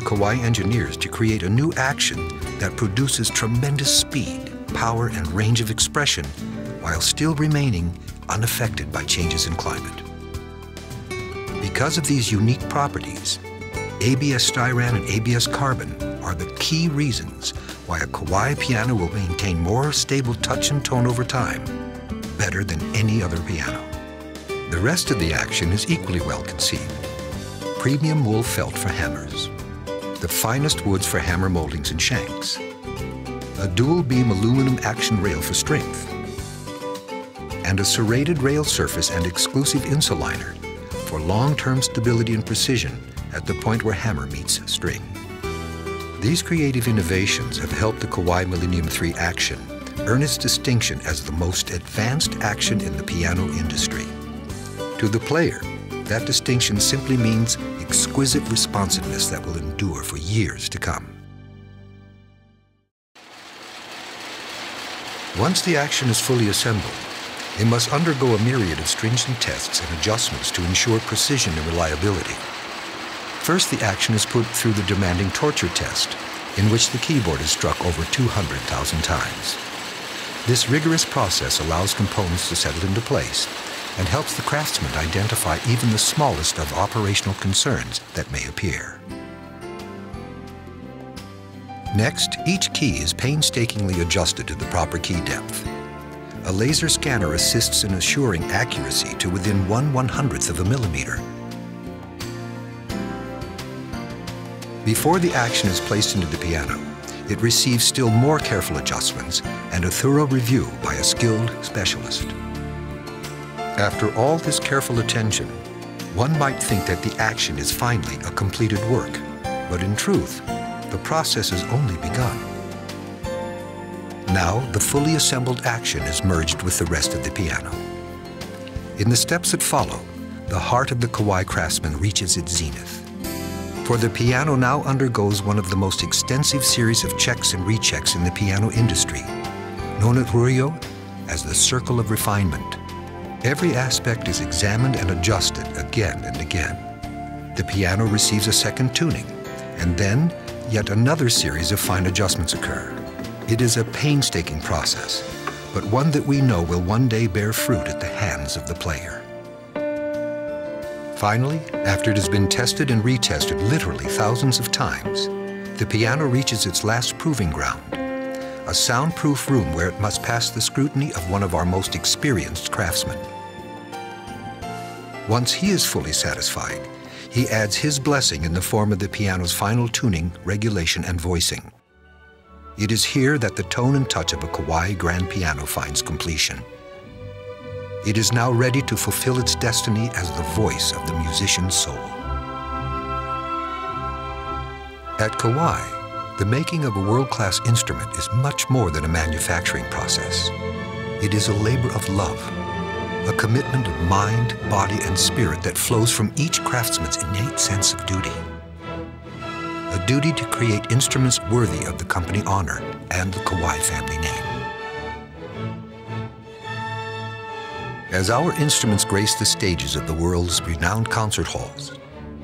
Kawai engineers to create a new action that produces tremendous speed, power, and range of expression while still remaining unaffected by changes in climate. Because of these unique properties, ABS styrene and ABS carbon are the key reasons why a Kawai piano will maintain more stable touch and tone over time, better than any other piano. The rest of the action is equally well conceived. Premium wool felt for hammers, the finest woods for hammer moldings and shanks, a dual beam aluminum action rail for strength, and a serrated rail surface and exclusive insuliner for long-term stability and precision at the point where hammer meets string. These creative innovations have helped the Kawai Millennium 3 Action earn its distinction as the most advanced action in the piano industry. To the player, that distinction simply means exquisite responsiveness that will endure for years to come. Once the action is fully assembled, it must undergo a myriad of stringent tests and adjustments to ensure precision and reliability. First, the action is put through the demanding torture test, in which the keyboard is struck over 200,000 times. This rigorous process allows components to settle into place and helps the craftsman identify even the smallest of operational concerns that may appear. Next, each key is painstakingly adjusted to the proper key depth. A laser scanner assists in assuring accuracy to within one one-hundredth of a millimeter. Before the action is placed into the piano, it receives still more careful adjustments and a thorough review by a skilled specialist. After all this careful attention, one might think that the action is finally a completed work, but in truth, the process has only begun. Now, the fully assembled action is merged with the rest of the piano. In the steps that follow, the heart of the Kawai craftsman reaches its zenith. For the piano now undergoes one of the most extensive series of checks and rechecks in the piano industry, known at Ryuyo as the Circle of Refinement. Every aspect is examined and adjusted again and again. The piano receives a second tuning, and then yet another series of fine adjustments occur. It is a painstaking process, but one that we know will one day bear fruit at the hands of the player. Finally, after it has been tested and retested literally thousands of times, the piano reaches its last proving ground, a soundproof room where it must pass the scrutiny of one of our most experienced craftsmen. Once he is fully satisfied, he adds his blessing in the form of the piano's final tuning, regulation, and voicing. It is here that the tone and touch of a Kawai grand piano finds completion. It is now ready to fulfill its destiny as the voice of the musician's soul. At Kawai, the making of a world-class instrument is much more than a manufacturing process. It is a labor of love, a commitment of mind, body, and spirit that flows from each craftsman's innate sense of duty. A duty to create instruments worthy of the company honor and the Kawai family name. As our instruments grace the stages of the world's renowned concert halls,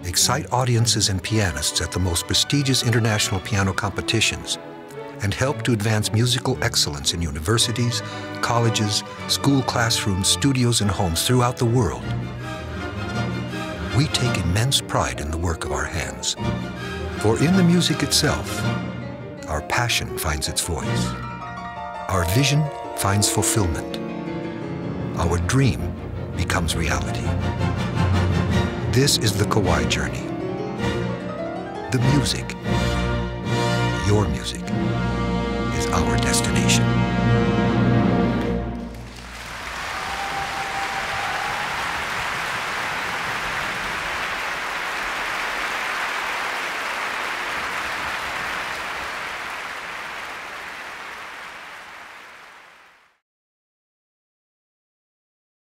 excite audiences and pianists at the most prestigious international piano competitions, and help to advance musical excellence in universities, colleges, school classrooms, studios, and homes throughout the world. We take immense pride in the work of our hands. For in the music itself, our passion finds its voice. Our vision finds fulfillment. Our dream becomes reality. This is the Kawai journey. The music, your music, is our destination.